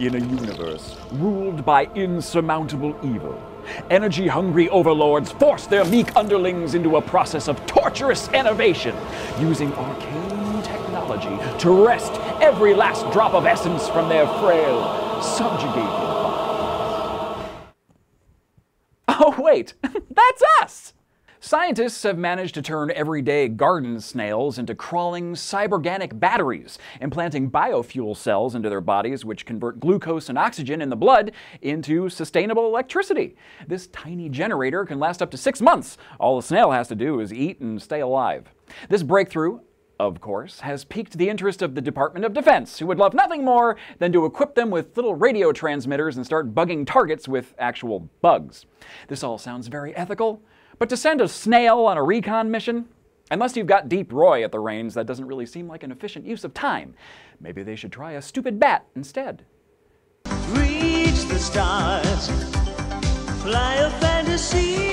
In a universe ruled by insurmountable evil, energy hungry overlords force their meek underlings into a process of torturous innovation, using arcane technology to wrest every last drop of essence from their frail, subjugated bodies. Oh, wait, that's us! Scientists have managed to turn everyday garden snails into crawling cyborganic batteries, implanting biofuel cells into their bodies which convert glucose and oxygen in the blood into sustainable electricity. This tiny generator can last up to six months. All the snail has to do is eat and stay alive. This breakthrough of course, has piqued the interest of the Department of Defense, who would love nothing more than to equip them with little radio transmitters and start bugging targets with actual bugs. This all sounds very ethical, but to send a snail on a recon mission? Unless you've got Deep Roy at the reins, that doesn't really seem like an efficient use of time. Maybe they should try a stupid bat instead. Reach the stars, fly a fantasy.